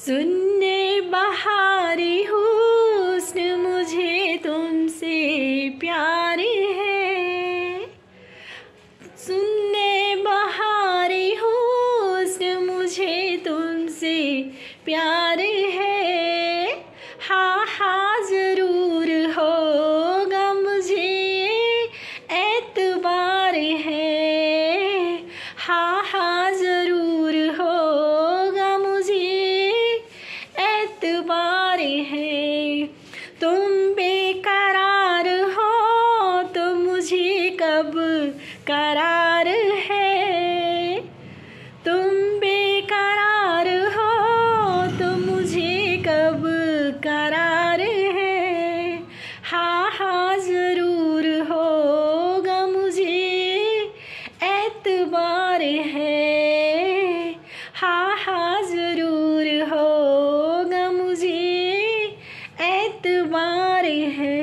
सुनने बहारी हुस्न मुझे तुमसे प्यार है। सुनने बहारी हुस्न मुझे तुमसे प्यार है। हाँ हाँ ज़रूर होगा मुझे एतबार है। हाँ हाँ करार है। तुम बेकरार हो तो मुझे कब करार है? हाँ हाँ ज़रूर होगा मुझे एतबार है। हाँ हाँ ज़रूर होगा मुझे एतबार है।